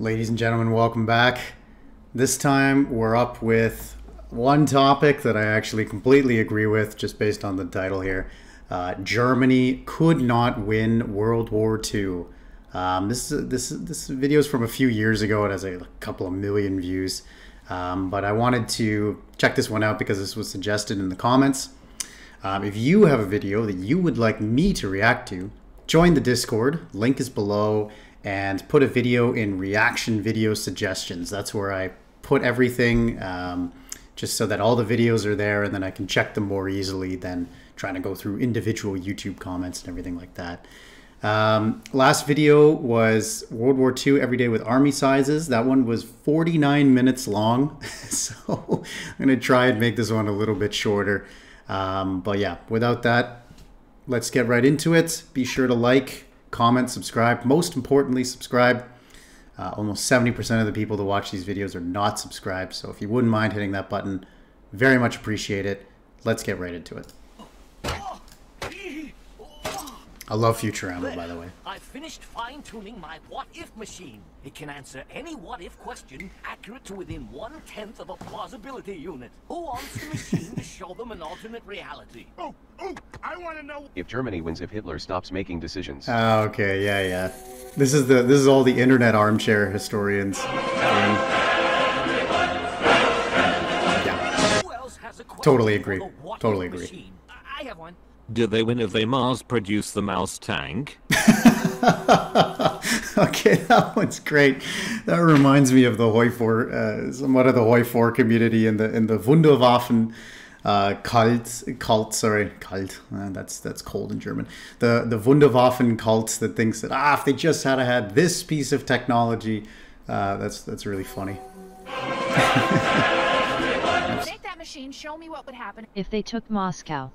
Ladies and gentlemen, welcome back. This time we're up with one topic that I actually completely agree with, just based on the title here. Uh, Germany could not win World War II. Um, this is this this video is from a few years ago. It has a couple of million views, um, but I wanted to check this one out because this was suggested in the comments. Um, if you have a video that you would like me to react to, join the Discord. Link is below, and put a video in reaction video suggestions. That's where I put everything, um, just so that all the videos are there, and then I can check them more easily than trying to go through individual YouTube comments and everything like that. Um, last video was World War II Every Day with Army Sizes. That one was 49 minutes long. so I'm going to try and make this one a little bit shorter. Um, but yeah, without that, let's get right into it. Be sure to like, comment, subscribe. Most importantly, subscribe. Uh, almost 70% of the people that watch these videos are not subscribed. So if you wouldn't mind hitting that button, very much appreciate it. Let's get right into it. I love Futurama, by the way. I've finished fine-tuning my what-if machine. It can answer any what-if question accurate to within one-tenth of a plausibility unit. Who wants the machine to show them an alternate reality? Oh, oh, I want to know. If Germany wins if Hitler stops making decisions. Oh, okay, yeah, yeah. This is the this is all the internet armchair historians. Um, yeah. Who else has a question Totally agree. Totally agree. machine? I I have one. Do they win if they Mars produce the Maus tank? okay, that one's great. That reminds me of the Hoi Four, uh, somewhat of the Hoi Four community in the in the Wunderwaffen uh, cult, cult. Sorry, cult. Uh, that's that's cold in German. The the Wunderwaffen cult that thinks that ah, if they just had had this piece of technology, uh, that's that's really funny. Make that machine show me what would happen. if they took Moscow.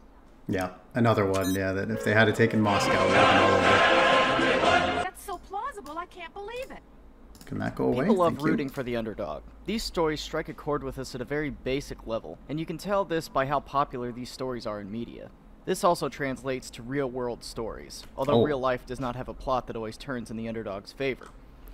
Yeah, another one. Yeah, that if they had it taken Moscow, it would have been all over. That's so plausible, I can't believe it. Can that go away? People love Thank you. rooting for the underdog. These stories strike a chord with us at a very basic level, and you can tell this by how popular these stories are in media. This also translates to real world stories, although Oh. real life does not have a plot that always turns in the underdog's favor.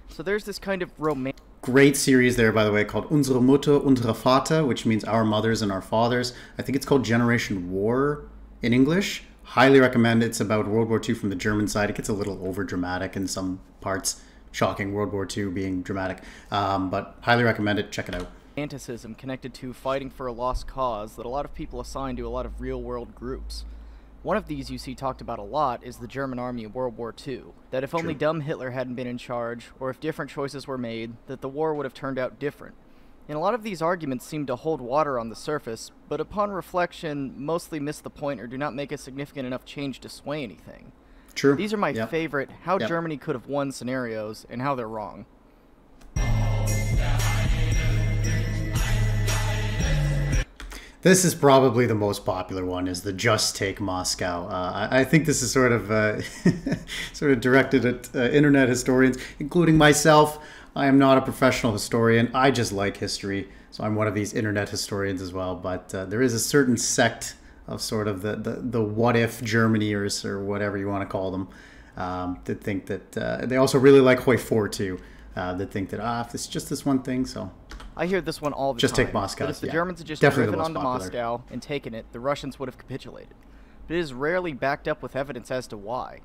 So there's this kind of romantic Great series there, by the way, called Unsere Mutter, Unsere Vater, which means our mothers and our fathers. I think it's called Generation War in English. Highly recommend. It's about World War II from the German side. It gets a little over dramatic in some parts. Shocking, World War II being dramatic. Um, but highly recommend it. Check it out. romanticism connected to fighting for a lost cause that a lot of people assign to a lot of real world groups. One of these you see talked about a lot is the German army in World War II. That if only True. dumb Hitler hadn't been in charge, or if different choices were made, that the war would have turned out different. And a lot of these arguments seem to hold water on the surface, but upon reflection, mostly miss the point or do not make a significant enough change to sway anything. True. These are my Yep. favorite how Yep. Germany could have won scenarios and how they're wrong. This is probably the most popular one. Is the "Just Take Moscow"? Uh, I, I think this is sort of uh, sort of directed at uh, internet historians, including myself. I am not a professional historian. I just like history, so I'm one of these internet historians as well. But uh, there is a certain sect of sort of the the, the what if Germanyers or whatever you want to call them um, that think that uh, they also really like Hoi Four too. Uh, that think that ah, if it's just this one thing, so I hear this one all the Just time. Just take Moscow, That if the yeah. Germans had just Definitely driven onto popular. Moscow and taken it, the Russians would have capitulated. But it is rarely backed up with evidence as to why.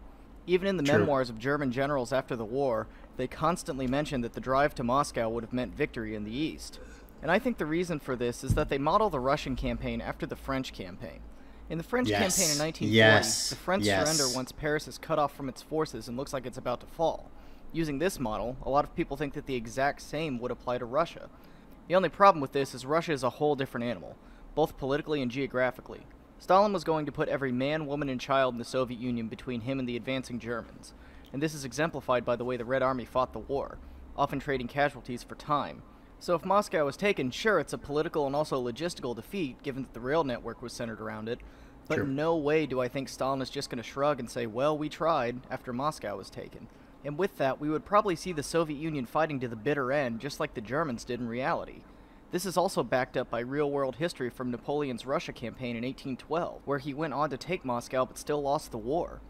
Even in the True. memoirs of German generals after the war, they constantly mention that the drive to Moscow would have meant victory in the east. And I think the reason for this is that they model the Russian campaign after the French campaign. In the French Yes. campaign in 1940, Yes. the French Yes. surrender once Paris is cut off from its forces and looks like it's about to fall. Using this model, a lot of people think that the exact same would apply to Russia. The only problem with this is Russia is a whole different animal, both politically and geographically. Stalin was going to put every man, woman, and child in the Soviet Union between him and the advancing Germans, and this is exemplified by the way the Red Army fought the war, often trading casualties for time. So if Moscow was taken, sure, it's a political and also logistical defeat, given that the rail network was centered around it, but True. no way do I think Stalin is just going to shrug and say, well, we tried, after Moscow was taken. And with that, we would probably see the Soviet Union fighting to the bitter end, just like the Germans did in reality. This is also backed up by real world history from Napoleon's Russia campaign in 1812, where he went on to take Moscow but still lost the war.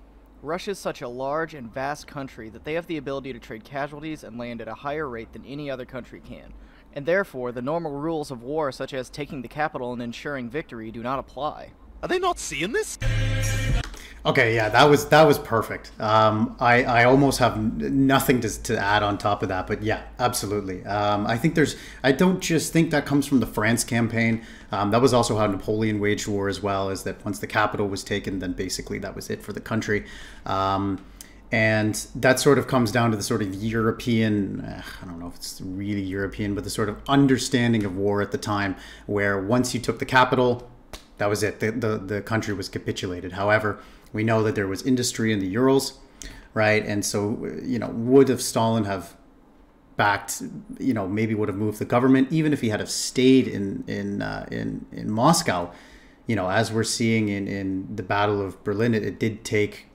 Russia is such a large and vast country that they have the ability to trade casualties and land at a higher rate than any other country can. And therefore, the normal rules of war, such as taking the capital and ensuring victory, do not apply. Are they not seeing this? Okay, yeah, that was that was perfect. Um, I I almost have nothing to, to add on top of that, but yeah, absolutely. Um, I think there's. I don't just think that comes from the France campaign. Um, that was also how Napoleon waged war as well. Is that once the capital was taken, then basically that was it for the country. Um, and that sort of comes down to the sort of European. eh, I don't know if it's really European, but the sort of understanding of war at the time, where once you took the capital, that was it. The, the, the country was capitulated. However, we know that there was industry in the Urals, right? And so, you know, would have Stalin have backed, you know, maybe would have moved the government, even if he had have stayed in in uh, in in Moscow. You know, as we're seeing in in the Battle of Berlin, it, it did take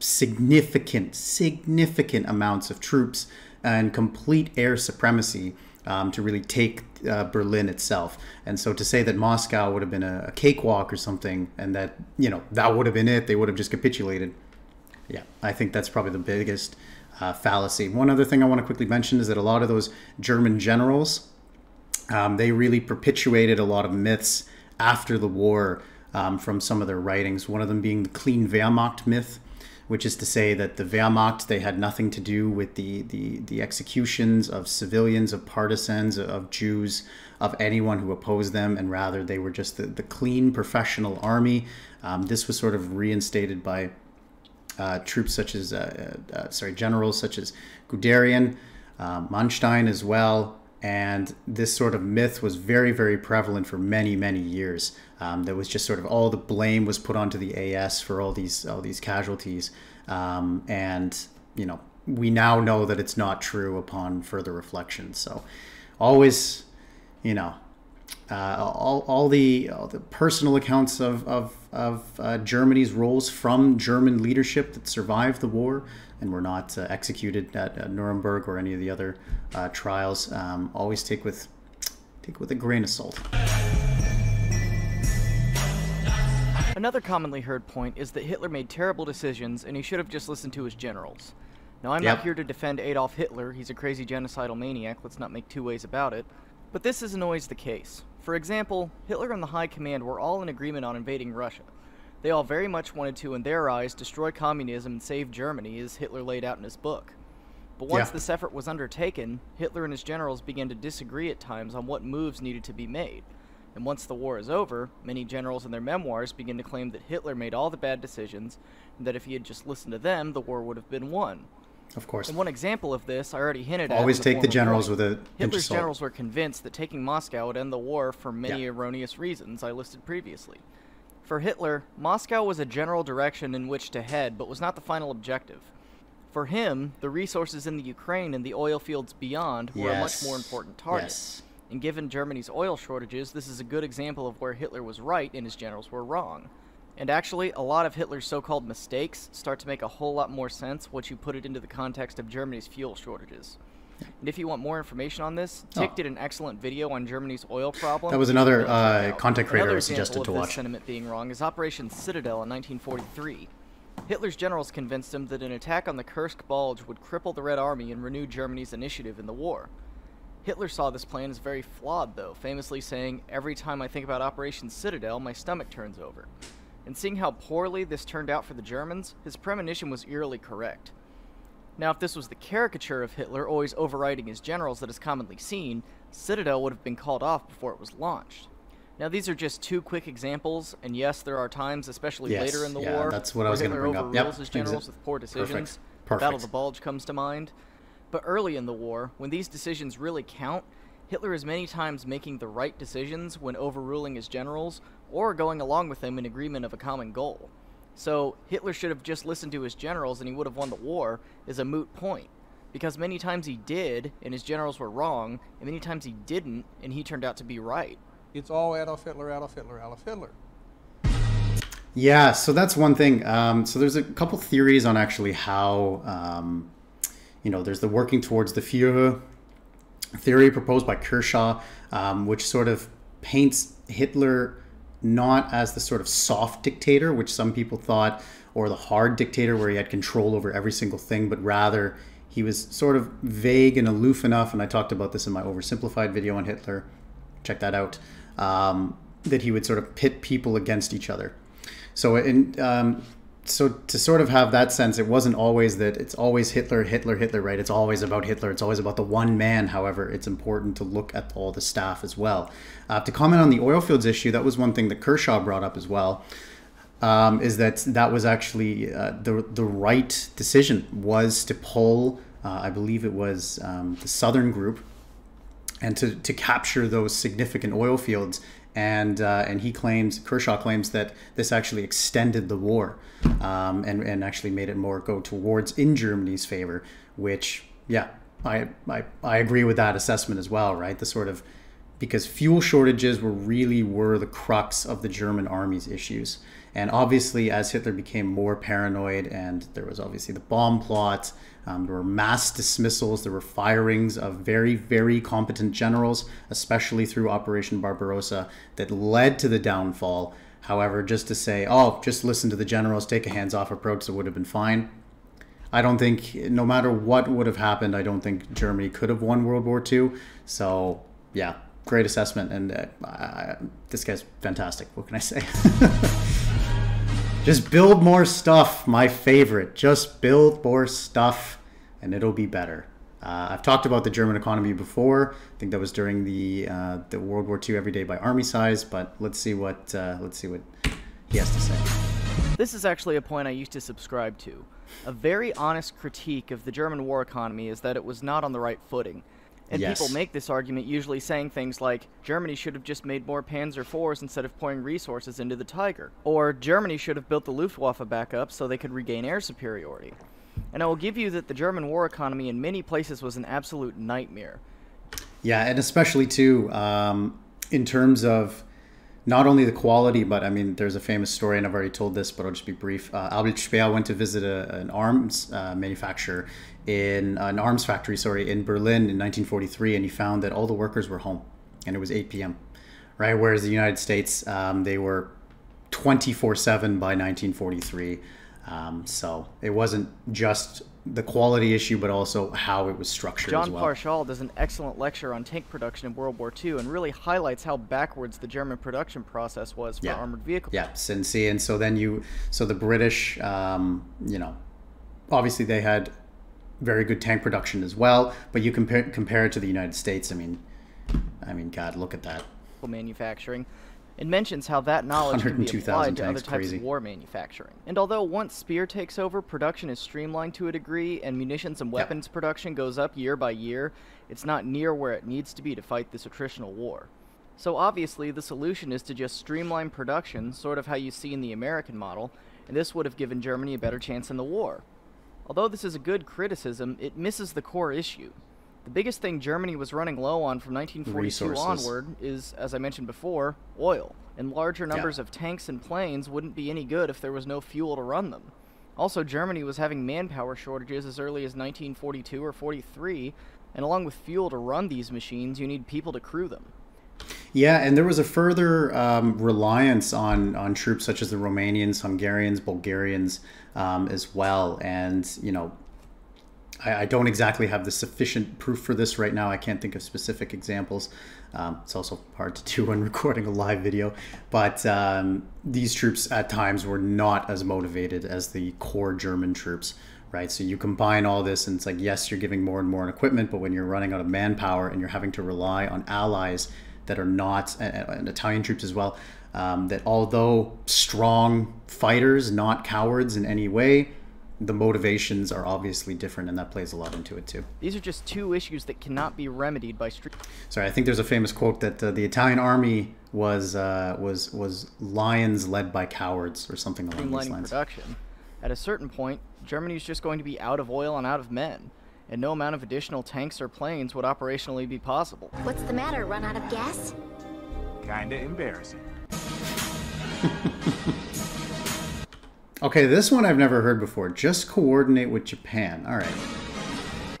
significant, significant amounts of troops and complete air supremacy um, to really take uh, Berlin itself. And so to say that Moscow would have been a, a cakewalk or something, and that you know that would have been it, they would have just capitulated. Yeah, I think that's probably the biggest uh, fallacy. One other thing I want to quickly mention is that a lot of those German generals, um, they really perpetuated a lot of myths after the war um, from some of their writings. One of them being the clean Wehrmacht myth, which is to say that the Wehrmacht they had nothing to do with the the, the executions of civilians, of partisans, of Jews, of anyone who opposed them, and rather they were just the, the clean professional army. Um, this was sort of reinstated by uh, troops such as, uh, uh, sorry, generals such as Guderian, uh, Manstein as well. And this sort of myth was very, very prevalent for many, many years. Um, there was just sort of all the blame was put onto the SS for all these all these casualties, um, and you know we now know that it's not true upon further reflection. So, always, you know, uh, all, all the all the personal accounts of of, of uh, Germany's roles from German leadership that survived the war and were not uh, executed at, at Nuremberg or any of the other uh, trials. Um, always take with take with a grain of salt. Another commonly heard point is that Hitler made terrible decisions and he should have just listened to his generals. Now, I'm Yep. not here to defend Adolf Hitler, he's a crazy genocidal maniac, let's not make two ways about it. But this isn't always the case. For example, Hitler and the High Command were all in agreement on invading Russia. They all very much wanted to, in their eyes, destroy communism and save Germany, as Hitler laid out in his book. But once Yeah. this effort was undertaken, Hitler and his generals began to disagree at times on what moves needed to be made. And once the war is over, many generals in their memoirs begin to claim that Hitler made all the bad decisions, and that if he had just listened to them, the war would have been won. Of course, And one example of this, I already hinted at. always take the generals with a Hitler's salt. generals were convinced that taking Moscow would end the war for many Yeah. erroneous reasons I listed previously. For Hitler, Moscow was a general direction in which to head, but was not the final objective. For him, the resources in the Ukraine and the oil fields beyond were a much more important target. Yes. And given Germany's oil shortages, this is a good example of where Hitler was right and his generals were wrong. And actually, a lot of Hitler's so called mistakes start to make a whole lot more sense once you put it into the context of Germany's fuel shortages. And if you want more information on this, TIK Oh. did an excellent video on Germany's oil problem. That was another, should really check uh, content creator Another suggested to of this watch. sentiment being wrong is Operation Citadel in 1943. Hitler's generals convinced him that an attack on the Kursk Bulge would cripple the Red Army and renew Germany's initiative in the war. Hitler saw this plan as very flawed, though, famously saying, Every time I think about Operation Citadel, my stomach turns over. And seeing how poorly this turned out for the Germans, his premonition was eerily correct. Now, if this was the caricature of Hitler always overriding his generals that is commonly seen, Citadel would have been called off before it was launched. Now, these are just two quick examples, and yes, there are times, especially Yes, later in the yeah, war, that's what I was Hitler bring up. overrules Yep, his generals exa- with poor decisions. Perfect. The Battle of Perfect. the Bulge comes to mind. But early in the war, when these decisions really count, Hitler is many times making the right decisions when overruling his generals or going along with them in agreement of a common goal. So, Hitler should have just listened to his generals and he would have won the war is a moot point. Because many times he did and his generals were wrong, and many times he didn't and he turned out to be right. It's all Adolf Hitler, Adolf Hitler, Adolf Hitler. Yeah, so that's one thing. Um, so there's a couple theories on actually how, um, you know, there's the working towards the Führer theory proposed by Kershaw, um, which sort of paints Hitler not as the sort of soft dictator, which some people thought, or the hard dictator where he had control over every single thing, but rather he was sort of vague and aloof enough. And I talked about this in my oversimplified video on Hitler. Check that out. Um, that he would sort of pit people against each other. So in um, so to sort of have that sense, it wasn't always that it's always Hitler, Hitler, Hitler, right? It's always about Hitler. It's always about the one man. However, it's important to look at all the staff as well. Uh, to comment on the oil fields issue, that was one thing that Kershaw brought up as well. Um, is that that was actually uh, the the right decision was to pull, uh, I believe it was um, the Southern Group, and to to capture those significant oil fields and uh, and he claims Kershaw claims that this actually extended the war, um, and and actually made it more go towards in Germany's favor. Which yeah, I I, I agree with that assessment as well. Right, the sort of because fuel shortages were really were the crux of the German army's issues. And obviously, as Hitler became more paranoid, and there was obviously the bomb plot, um, there were mass dismissals, there were firings of very, very competent generals, especially through Operation Barbarossa, that led to the downfall. However, just to say, oh, just listen to the generals, take a hands off approach, it would have been fine. I don't think, no matter what would have happened, I don't think Germany could have won World War II. So, yeah, great assessment. And uh, I, this guy's fantastic. What can I say? Just build more stuff, my favorite. Just build more stuff and it'll be better. Uh, I've talked about the German economy before. I think that was during the uh, the World War II Every Day by Army Size. But let's see what uh, let's see what he has to say. This is actually a point I used to subscribe to. A very honest critique of the German war economy is that it was not on the right footing. And Yes. people make this argument usually saying things like, Germany should have just made more Panzer IVs instead of pouring resources into the Tiger. Or, Germany should have built the Luftwaffe back up so they could regain air superiority. And I will give you that the German war economy in many places was an absolute nightmare. Yeah, and especially too um, in terms of not only the quality, but I mean, there's a famous story, and I've already told this, but I'll just be brief. Uh, Albert Speer went to visit a, an arms uh, manufacturer in an arms factory, sorry, in Berlin in 1943, and he found that all the workers were home, and it was 8 p.m. Right, whereas the United States, um, they were 24/7 by 1943. Um, so it wasn't just the quality issue, but also how it was structured as John well. Parshall does an excellent lecture on tank production in World War II and really highlights how backwards the German production process was for Yeah. armored vehicles. Yeah, and see, and so then you, so the British, um, you know, obviously they had very good tank production as well, but you compare compare it to the United States. I mean, I mean, God, look at that. manufacturing, and mentions how that knowledge can be applied to other types crazy. of war manufacturing. And although once Speer takes over, production is streamlined to a degree, and munitions and weapons production goes up year by year, it's not near where it needs to be to fight this attritional war. So obviously, the solution is to just streamline production, sort of how you see in the American model, and this would have given Germany a better chance in the war. Although this is a good criticism, it misses the core issue. The biggest thing Germany was running low on from 1942 Resources. onward is, as I mentioned before, oil. And larger numbers of tanks and planes wouldn't be any good if there was no fuel to run them. Also, Germany was having manpower shortages as early as 1942 or 43, and along with fuel to run these machines, you need people to crew them. Yeah, and there was a further um, reliance on on troops such as the Romanians, Hungarians, Bulgarians um, as well, and you know. I, I don't exactly have the sufficient proof for this right now. I can't think of specific examples. Um, it's also hard to do when recording a live video. But um, these troops at times were not as motivated as the core German troops, right? So you combine all this, and it's like, yes, you're giving more and more in equipment, but when you're running out of manpower and you're having to rely on allies that are not, and, Italian troops as well, um, that although strong fighters, not cowards in any way, the motivations are obviously different, and that plays a lot into it too. These are just two issues that cannot be remedied by stre- Sorry, I think there's a famous quote that uh, the Italian army was uh, was was lions led by cowards or something along these streamlining lines. production. At a certain point, Germany's just going to be out of oil and out of men, and no amount of additional tanks or planes would operationally be possible. What's the matter? Run out of gas? Kinda embarrassing. Okay, this one I've never heard before. Just coordinate with Japan. All right.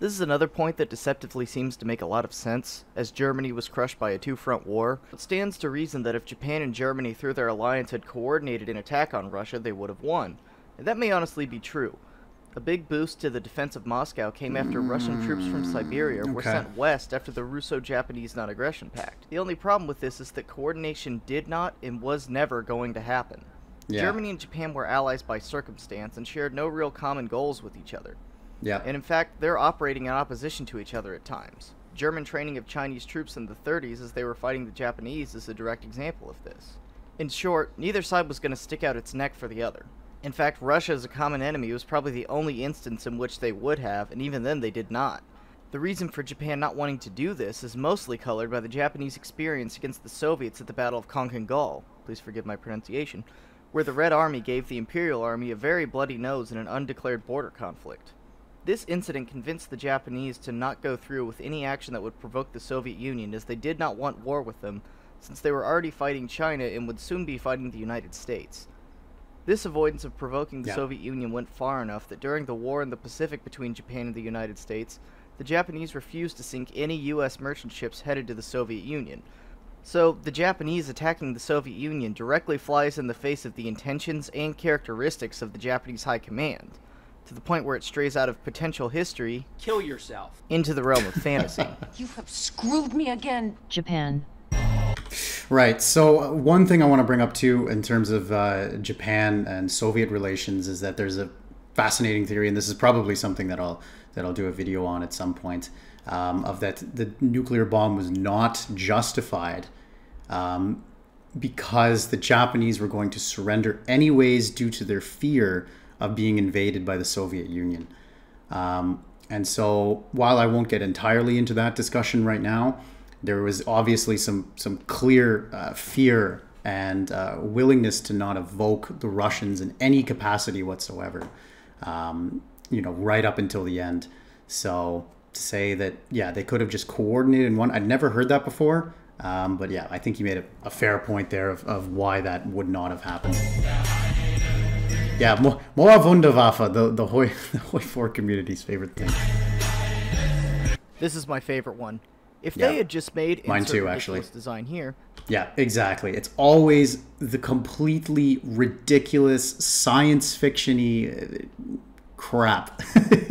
This is another point that deceptively seems to make a lot of sense, as Germany was crushed by a two front war. It stands to reason that if Japan and Germany, through their alliance, had coordinated an attack on Russia, they would have won. And that may honestly be true. A big boost to the defense of Moscow came after Russian troops from Siberia were okay. sent west after the Russo-Japanese non-aggression pact. The only problem with this is that coordination did not and was never going to happen. Yeah. Germany and Japan were allies by circumstance and shared no real common goals with each other. Yeah. And in fact, they're operating in opposition to each other at times. German training of Chinese troops in the 30s as they were fighting the Japanese is a direct example of this. In short, neither side was going to stick out its neck for the other. In fact, Russia as a common enemy was probably the only instance in which they would have, and even then they did not. The reason for Japan not wanting to do this is mostly colored by the Japanese experience against the Soviets at the Battle of Konkangal, please forgive my pronunciation, where the Red Army gave the Imperial Army a very bloody nose in an undeclared border conflict. This incident convinced the Japanese to not go through with any action that would provoke the Soviet Union as they did not want war with them, since they were already fighting China and would soon be fighting the United States. This avoidance of provoking the Yeah. Soviet Union went far enough that during the war in the Pacific between Japan and the United States, the Japanese refused to sink any U.S. merchant ships headed to the Soviet Union. So, the Japanese attacking the Soviet Union directly flies in the face of the intentions and characteristics of the Japanese High Command, to the point where it strays out of potential history Kill yourself. into the realm of fantasy. You have screwed me again. Japan. Right. So uh, one thing I want to bring up too, in terms of uh, Japan and Soviet relations, is that there's a fascinating theory, and this is probably something that I'll that I'll do a video on at some point, um, of that the nuclear bomb was not justified um, because the Japanese were going to surrender anyways due to their fear of being invaded by the Soviet Union. Um, and so, while I won't get entirely into that discussion right now, there was obviously some some clear uh, fear and uh, willingness to not evoke the Russians in any capacity whatsoever. Um, you know, right up until the end. So to say that, yeah, they could have just coordinated in one. I'd never heard that before. Um, but yeah, I think you made a, a fair point there of, of why that would not have happened. Yeah, more, more Wunderwaffe, the the Hoi the Hoi 4 community's favorite thing. this is my favorite one. If Yeah. they had just made Mine too, actually. design here, Yeah, exactly. It's always the completely ridiculous science fictiony crap,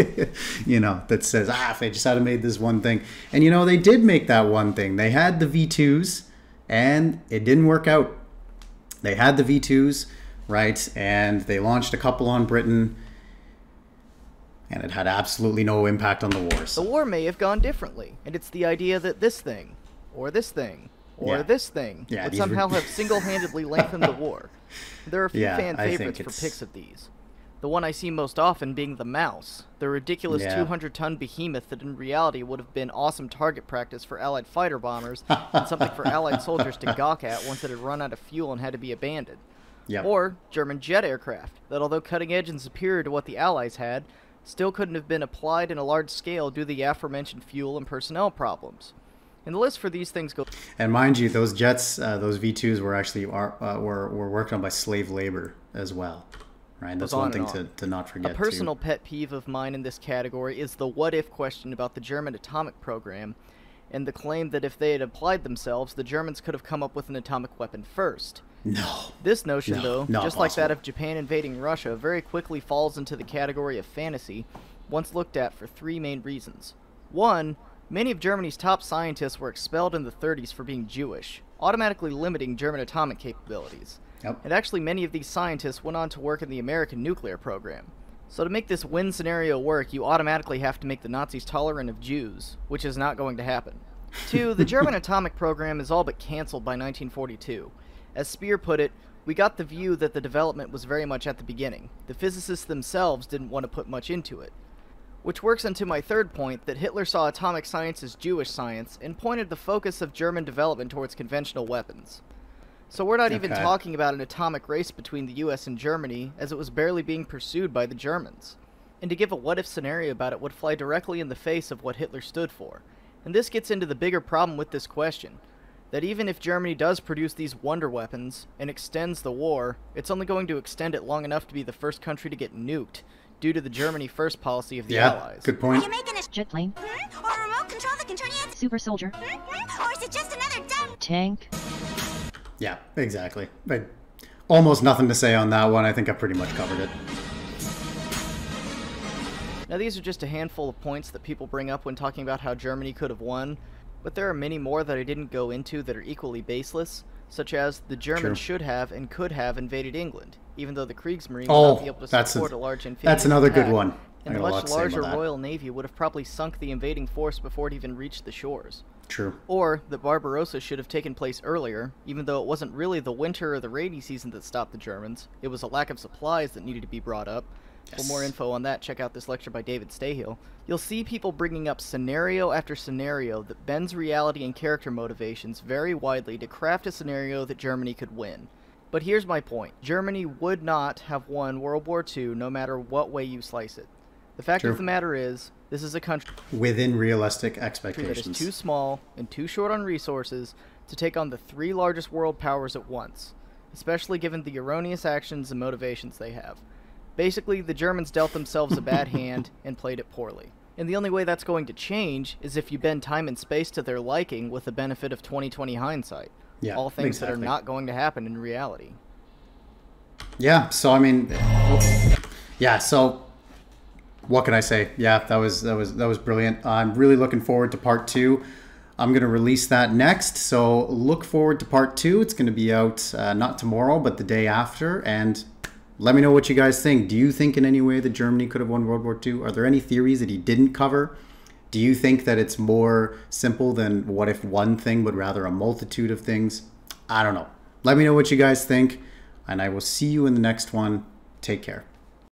you know, that says, ah, if they just had made this one thing. And, you know, they did make that one thing. They had the V2s, and it didn't work out. They had the V2s, right? And they launched a couple on Britain, and it had absolutely no impact on the wars. the war may have gone differently, and it's the idea that this thing, or this thing, or Yeah. this thing Yeah, would somehow were- have single-handedly lengthened the war. There are a few Yeah, fan I favorites for picks of these. The one I see most often being the Maus, the ridiculous Yeah. 200-ton behemoth that in reality would have been awesome target practice for Allied fighter bombers and something for Allied soldiers to gawk at once it had run out of fuel and had to be abandoned. Yep. Or German jet aircraft, that although cutting edge and superior to what the Allies had, still couldn't have been applied in a large scale due to the aforementioned fuel and personnel problems. And the list for these things goes And mind you, those jets, uh, those V twos were actually are, uh, were were worked on by slave labor as well, right? That's one thing on. to, to not forget. A personal too. pet peeve of mine in this category is the what if question about the German atomic program, and the claim that if they had applied themselves, the Germans could have come up with an atomic weapon first. No. This notion, No, though, just like that of Japan invading Russia, very quickly falls into the category of fantasy once looked at for three main reasons. One, many of Germany's top scientists were expelled in the 30s for being Jewish, automatically limiting German atomic capabilities. Yep. And actually, many of these scientists went on to work in the American nuclear program. So, to make this win scenario work, you automatically have to make the Nazis tolerant of Jews, which is not going to happen. Two, the German atomic program is all but cancelled by 1942. As Speer put it, we got the view that the development was very much at the beginning. The physicists themselves didn't want to put much into it. Which works into my third point that Hitler saw atomic science as Jewish science and pointed the focus of German development towards conventional weapons. So we're not even Okay. talking about an atomic race between the US and Germany, as it was barely being pursued by the Germans. And to give a what if scenario about it would fly directly in the face of what Hitler stood for. And this gets into the bigger problem with this question that even if Germany does produce these wonder weapons and extends the war, it's only going to extend it long enough to be the first country to get nuked due to the Germany first policy of the Yeah, Allies. good point. making a Jet plane. Hmm? Or a remote control that can turn you into Super soldier. Hmm? Or is it just another dumb Tank. Yeah, exactly. But almost nothing to say on that one. I think I pretty much covered it. Now, these are just a handful of points that people bring up when talking about how Germany could have won, but there are many more that I didn't go into that are equally baseless, such as the Germans True. should have and could have invaded England, even though the Kriegsmarine Oh, would not be oh, able to that's a- support a, large amphibious that's another good attack, one. I And a much to say about larger. Royal Navy would have probably sunk the invading force before it even reached the shores. True. Or that Barbarossa should have taken place earlier, even though it wasn't really the winter or the rainy season that stopped the Germans. It was a lack of supplies that needed to be brought up. For more info on that, check out this lecture by David Stahel. You'll see people bringing up scenario after scenario that bends reality and character motivations very widely to craft a scenario that Germany could win. But here's my point Germany would not have won World War II no matter what way you slice it. The fact True. of the matter is, this is a country Within realistic country that is expectations. too small and too short on resources to take on the three largest world powers at once, especially given the erroneous actions and motivations they have. Basically, the Germans dealt themselves a bad hand and played it poorly. And the only way that's going to change is if you bend time and space to their liking with the benefit of 2020 hindsight. Yeah, All things that are not going to happen in reality. Yeah. So I mean, yeah. So what can I say? Yeah, that was that was that was brilliant. I'm really looking forward to part two. I'm gonna release that next, so look forward to part two. It's gonna be out uh, not tomorrow, but the day after, and let me know what you guys think. Do you think in any way that Germany could have won World War II? Are there any theories that he didn't cover? Do you think that it's more simple than what if one thing, but rather a multitude of things? I don't know. Let me know what you guys think, and I will see you in the next one. Take care.